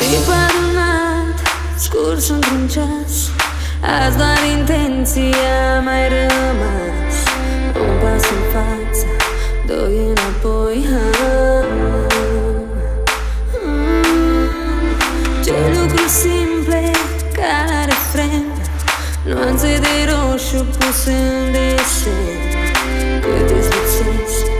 Timp adunat, scurs într-un ceas Azi doar intenția mai rămas Un pas în față, doi înapoi ha. Mm. Ce lucruri simple ca la refren Nuanțe de roșu puse în desen Cât îți lipsesc,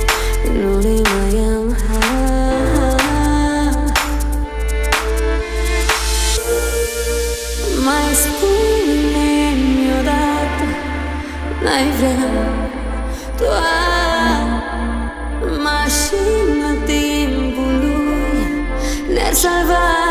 N-ai vrea. Doar Mașina timpului Ne-ar salva. Rarirea